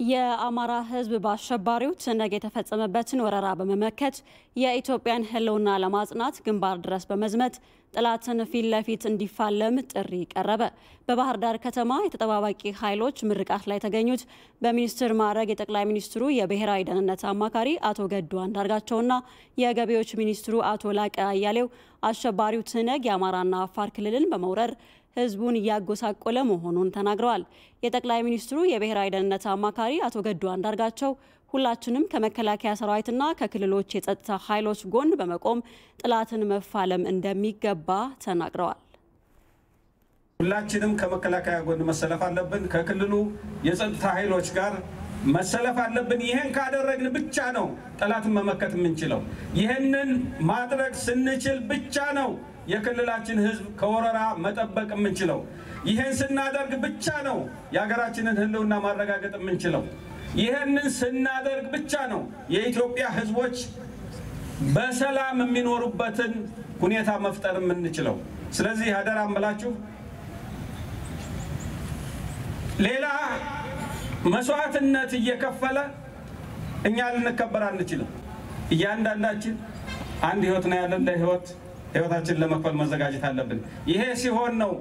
የአማራ ሕዝብ በአሸባሪው ትነግ የተፈጸመበትን ወረራ በመመከት የኢትዮጵያን ሕልውና ለማጽናት ግንባር ድረስ በመዝመት ጠላትን ፊት ለፊት እንዲፋለም ጥሪ ቀረበ። በባህር ዳር ከተማ የተጠባባቂ ኃይሎች ምርቃት ላይ የተገኙት በሚኒስትር ማዕረግ የጠቅላይ ሚኒስትሩ የብሔራዊ ደህንነት አማካሪ አቶ ገዱ አንዳርጋቸውና የገቢዎች ሚኒስትሩ አቶ ላቀ አያሌው አሸባሪው ትነግ የአማራና አፋር ክልልን በመውረር ህዝቡን እያጎሳቆለ መሆኑን ተናግረዋል። የጠቅላይ ሚኒስትሩ የብሔራዊ ደህንነት አማካሪ አቶ ገዱ አንዳርጋቸው ሁላችንም ከመከላከያ ሰራዊትና ከክልሎች የጸጥታ ኃይሎች ጎን በመቆም ጠላትን መፋለም እንደሚገባ ተናግረዋል። ሁላችንም ከመከላከያ ጎን መሰለፍ አለብን። ከክልሉ የጸጥታ ኃይሎች ጋር መሰለፍ አለብን። ይህን ካደረግን ብቻ ነው ጠላትን መመከት የምንችለው። ይህንን ማድረግ ስንችል ብቻ ነው የክልላችን ህዝብ ከወረራ መጠበቅ የምንችለው። ይህን ስናደርግ ብቻ ነው የሀገራችንን ህልውና ማረጋገጥ የምንችለው። ይህንን ስናደርግ ብቻ ነው የኢትዮጵያ ህዝቦች በሰላም የሚኖሩበትን ሁኔታ መፍጠር የምንችለው። ስለዚህ አደራ እምላችሁ ሌላ መስዋዕትነት እየከፈለ እኛ ልንከበር አንችልም። እያንዳንዳችን አንድ ህይወት ነው ያለን። ለህይወት ህይወታችን ለመክፈል መዘጋጀት አለብን። ይሄ ሲሆን ነው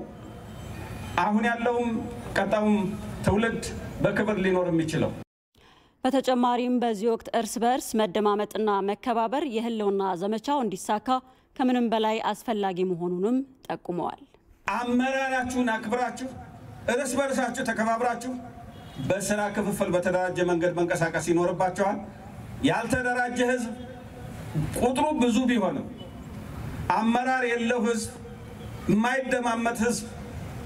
አሁን ያለውም ቀጣዩም ትውልድ በክብር ሊኖር የሚችለው። በተጨማሪም በዚህ ወቅት እርስ በርስ መደማመጥና መከባበር የህልውና ዘመቻው እንዲሳካ ከምንም በላይ አስፈላጊ መሆኑንም ጠቁመዋል። አመራራችሁን አክብራችሁ እርስ በርሳችሁ ተከባብራችሁ በስራ ክፍፍል በተደራጀ መንገድ መንቀሳቀስ ይኖርባቸዋል። ያልተደራጀ ህዝብ ቁጥሩ ብዙ ቢሆንም አመራር የለው ህዝብ፣ የማይደማመጥ ህዝብ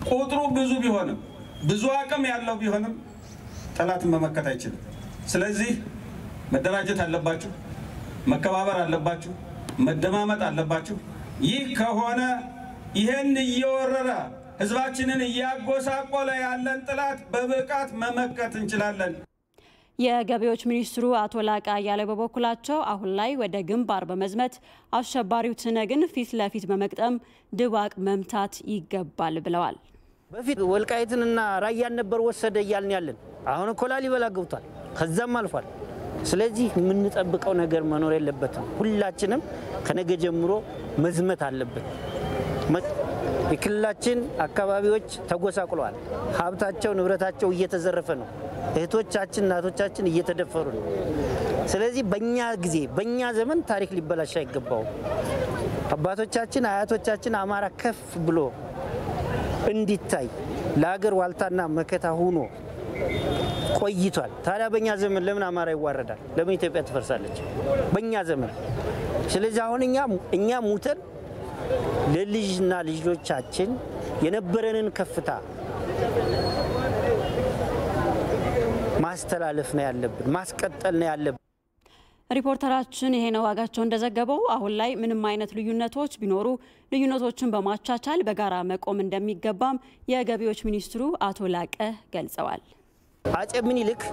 ቁጥሩ ብዙ ቢሆንም ብዙ አቅም ያለው ቢሆንም ጠላትን መመከት አይችልም። ስለዚህ መደራጀት አለባችሁ፣ መከባበር አለባችሁ፣ መደማመጥ አለባችሁ። ይህ ከሆነ ይህን እየወረረ ህዝባችንን እያጎሳቆለ ያለን ጠላት በብቃት መመከት እንችላለን። የገቢዎች ሚኒስትሩ አቶ ላቀ አያሌው በበኩላቸው አሁን ላይ ወደ ግንባር በመዝመት አሸባሪው ትነግን ፊት ለፊት በመቅጠም ድባቅ መምታት ይገባል ብለዋል። በፊት ወልቃይትንና ራያን ነበር ወሰደ እያልን ያለን፣ አሁን እኮ ላሊበላ ገብቷል፣ ከዛም አልፏል። ስለዚህ የምንጠብቀው ነገር መኖር የለበትም። ሁላችንም ከነገ ጀምሮ መዝመት አለብን። የክልላችን አካባቢዎች ተጎሳቁለዋል። ሀብታቸው፣ ንብረታቸው እየተዘረፈ ነው። እህቶቻችን፣ እናቶቻችን እየተደፈሩ ነው። ስለዚህ በእኛ ጊዜ በእኛ ዘመን ታሪክ ሊበላሽ አይገባውም። አባቶቻችን፣ አያቶቻችን አማራ ከፍ ብሎ እንዲታይ ለሀገር ዋልታና መከታ ሆኖ ቆይቷል። ታዲያ በእኛ ዘመን ለምን አማራ ይዋረዳል? ለምን ኢትዮጵያ ትፈርሳለች? በእኛ ዘመን። ስለዚህ አሁን እኛ ሙተን ለልጅና ልጆቻችን የነበረንን ከፍታ ማስተላለፍ ነው ያለብን፣ ማስቀጠል ነው ያለብን። ሪፖርተራችን ይሄ ነው ዋጋቸው እንደዘገበው አሁን ላይ ምንም አይነት ልዩነቶች ቢኖሩ ልዩነቶችን በማቻቻል በጋራ መቆም እንደሚገባም የገቢዎች ሚኒስትሩ አቶ ላቀ ገልጸዋል። አጼ ምኒልክ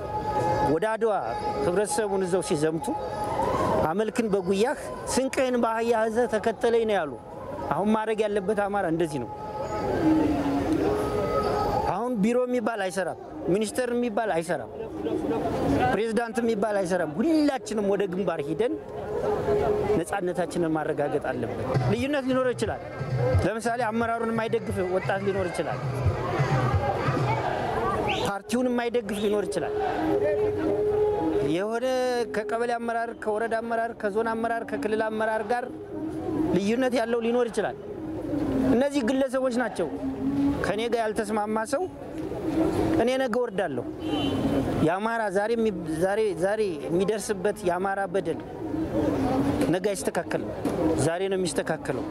ወደ አድዋ ህብረተሰቡን እዘው ሲዘምቱ አመልክን በጉያህ ስንቅህን በአህያ ይዘህ ተከተለኝ ነው ያሉ። አሁን ማድረግ ያለበት አማራ እንደዚህ ነው። አሁን ቢሮ የሚባል አይሰራም፣ ሚኒስተር የሚባል አይሰራም፣ ፕሬዝዳንት የሚባል አይሰራም። ሁላችንም ወደ ግንባር ሂደን ነፃነታችንን ማረጋገጥ አለብን። ልዩነት ሊኖር ይችላል። ለምሳሌ አመራሩን የማይደግፍ ወጣት ሊኖር ይችላል። ፓርቲውን የማይደግፍ ሊኖር ይችላል። የሆነ ከቀበሌ አመራር፣ ከወረዳ አመራር፣ ከዞን አመራር፣ ከክልል አመራር ጋር ልዩነት ያለው ሊኖር ይችላል። እነዚህ ግለሰቦች ናቸው። ከኔ ጋር ያልተስማማ ሰው እኔ ነገ ወርዳለሁ። የአማራ ዛሬ የሚደርስበት የአማራ በደል ነገ አይስተካከልም። ዛሬ ነው የሚስተካከለው።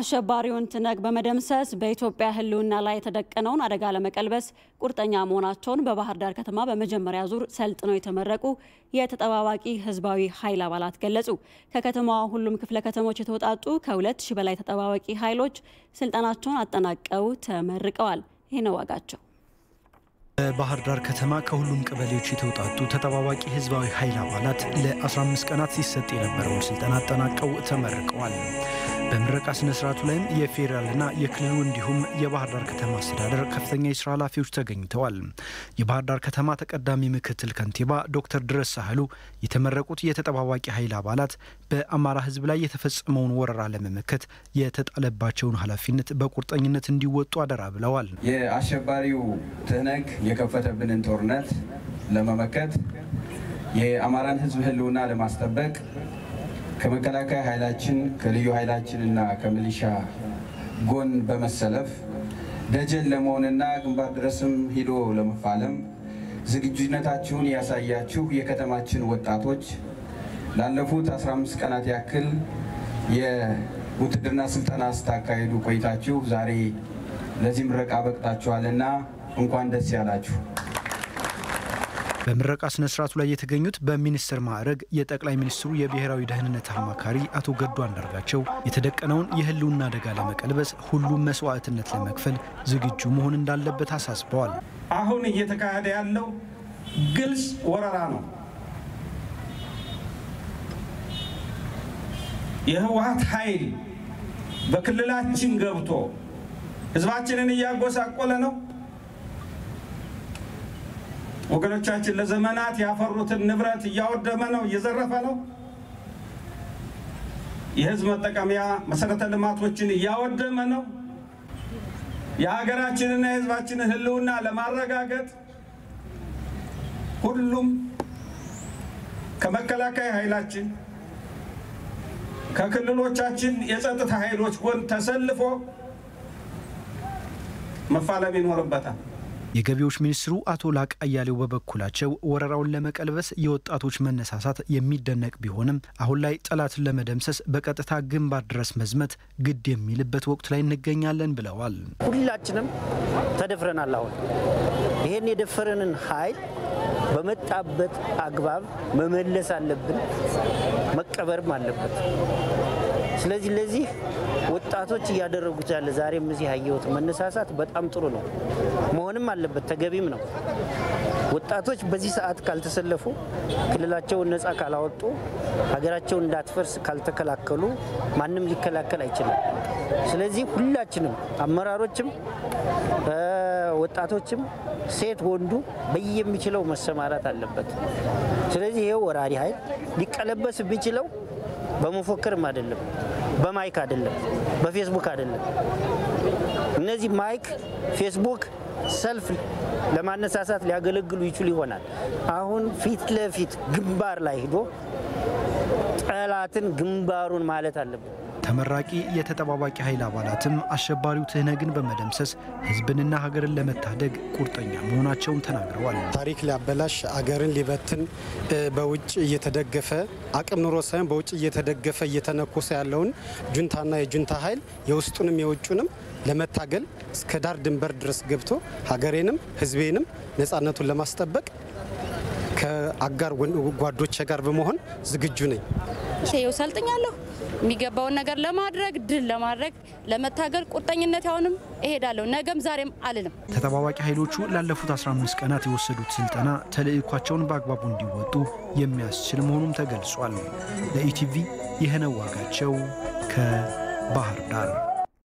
አሸባሪውን ትነግ በመደምሰስ በኢትዮጵያ ሕልውና ላይ የተደቀነውን አደጋ ለመቀልበስ ቁርጠኛ መሆናቸውን በባህር ዳር ከተማ በመጀመሪያ ዙር ሰልጥነው የተመረቁ የተጠባባቂ ህዝባዊ ኃይል አባላት ገለጹ። ከከተማዋ ሁሉም ክፍለ ከተሞች የተውጣጡ ከሁለት ሺህ በላይ ተጠባባቂ ኃይሎች ስልጠናቸውን አጠናቀው ተመርቀዋል። ይህ ነው ዋጋቸው። በባህር ዳር ከተማ ከሁሉም ቀበሌዎች የተውጣጡ ተጠባባቂ ህዝባዊ ኃይል አባላት ለ15 ቀናት ሲሰጥ የነበረውን ስልጠና አጠናቀው ተመርቀዋል። በምረቃ ስነ ስርዓቱ ላይም የፌዴራልና የክልሉ እንዲሁም የባህር ዳር ከተማ አስተዳደር ከፍተኛ የስራ ኃላፊዎች ተገኝተዋል። የባህር ዳር ከተማ ተቀዳሚ ምክትል ከንቲባ ዶክተር ድረስ ሳህሉ የተመረቁት የተጠባባቂ ኃይል አባላት በአማራ ሕዝብ ላይ የተፈጸመውን ወረራ ለመመከት የተጣለባቸውን ኃላፊነት በቁርጠኝነት እንዲወጡ አደራ ብለዋል። የአሸባሪው ትህነግ የከፈተብንን ጦርነት ለመመከት የአማራን ሕዝብ ህልውና ለማስጠበቅ ከመከላከያ ኃይላችን ከልዩ ኃይላችን እና ከሚሊሻ ጎን በመሰለፍ ደጀን ለመሆንና ግንባር ድረስም ሂዶ ለመፋለም ዝግጁነታችሁን ያሳያችሁ የከተማችን ወጣቶች ላለፉት 15 ቀናት ያክል የውትድርና ስልጠና ስታካሂዱ ቆይታችሁ ዛሬ ለዚህ ምረቃ በቅታችኋልና እንኳን ደስ ያላችሁ። በምረቃ ስነ ስርዓቱ ላይ የተገኙት በሚኒስትር ማዕረግ የጠቅላይ ሚኒስትሩ የብሔራዊ ደህንነት አማካሪ አቶ ገዱ አንዳርጋቸው የተደቀነውን የህልውና አደጋ ለመቀልበስ ሁሉም መስዋዕትነት ለመክፈል ዝግጁ መሆን እንዳለበት አሳስበዋል። አሁን እየተካሄደ ያለው ግልጽ ወረራ ነው። የህወሀት ኃይል በክልላችን ገብቶ ህዝባችንን እያጎሳቆለ ነው። ወገኖቻችን ለዘመናት ያፈሩትን ንብረት እያወደመ ነው፣ እየዘረፈ ነው። የህዝብ መጠቀሚያ መሰረተ ልማቶችን እያወደመ ነው። የሀገራችንና የህዝባችንን ህልውና ለማረጋገጥ ሁሉም ከመከላከያ ኃይላችን ከክልሎቻችን የጸጥታ ኃይሎች ጎን ተሰልፎ መፋለም ይኖርበታል። የገቢዎች ሚኒስትሩ አቶ ላቅ አያሌው በበኩላቸው ወረራውን ለመቀልበስ የወጣቶች መነሳሳት የሚደነቅ ቢሆንም አሁን ላይ ጠላትን ለመደምሰስ በቀጥታ ግንባር ድረስ መዝመት ግድ የሚልበት ወቅት ላይ እንገኛለን ብለዋል። ሁላችንም ተደፍረናል። አሁን ይሄን የደፈረንን ኃይል በመጣበት አግባብ መመለስ አለብን፣ መቀበርም አለበት። ስለዚህ ለዚህ ወጣቶች እያደረጉት ያለ ዛሬም እዚህ ያየሁት መነሳሳት በጣም ጥሩ ነው፣ መሆንም አለበት፣ ተገቢም ነው። ወጣቶች በዚህ ሰዓት ካልተሰለፉ፣ ክልላቸውን ነፃ ካላወጡ፣ ሀገራቸውን እንዳትፈርስ ካልተከላከሉ ማንም ሊከላከል አይችልም። ስለዚህ ሁላችንም አመራሮችም፣ ወጣቶችም፣ ሴት ወንዱ በየሚችለው መሰማራት አለበት። ስለዚህ ይሄው ወራሪ ኃይል ሊቀለበስ የሚችለው በመፎከርም አይደለም፣ በማይክ አይደለም፣ በፌስቡክ አይደለም። እነዚህ ማይክ፣ ፌስቡክ ሰልፍ ለማነሳሳት ሊያገለግሉ ይችሉ ይሆናል። አሁን ፊት ለፊት ግንባር ላይ ሂዶ ጠላትን ግንባሩን ማለት አለብን። ተመራቂ የተጠባባቂ ኃይል አባላትም አሸባሪው ትህነግን በመደምሰስ ሕዝብንና ሀገርን ለመታደግ ቁርጠኛ መሆናቸውን ተናግረዋል። ታሪክ ሊያበላሽ አገርን ሊበትን በውጭ እየተደገፈ አቅም ኑሮ ሳይሆን በውጭ እየተደገፈ እየተነኮሰ ያለውን ጁንታና የጁንታ ኃይል የውስጡንም የውጩንም ለመታገል እስከ ዳር ድንበር ድረስ ገብቶ ሀገሬንም ሕዝቤንም ነፃነቱን ለማስጠበቅ ከአጋር ጓዶቼ ጋር በመሆን ዝግጁ ነኝ። ይኸው ሰልጥኛለሁ። የሚገባውን ነገር ለማድረግ ድል ለማድረግ ለመታገል ቁርጠኝነት ያሁንም እሄዳለሁ። ነገም ዛሬም አልልም። ተጠባባቂ ኃይሎቹ ላለፉት 15 ቀናት የወሰዱት ስልጠና ተልዕኳቸውን በአግባቡ እንዲወጡ የሚያስችል መሆኑም ተገልጿል። ለኢቲቪ ይህነው ዋጋቸው ከባህር ዳር